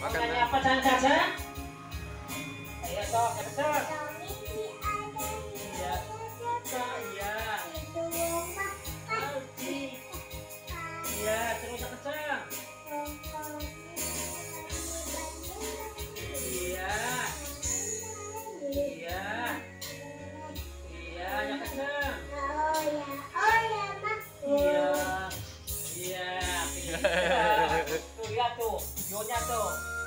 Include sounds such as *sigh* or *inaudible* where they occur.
Makannya apa dan kaca? Ayo sok, cepet. Iya. Iya, terus. Iya. Iya. Iya. Oh ya, oh ya, Iya. Iya. *laughs* 有节奏。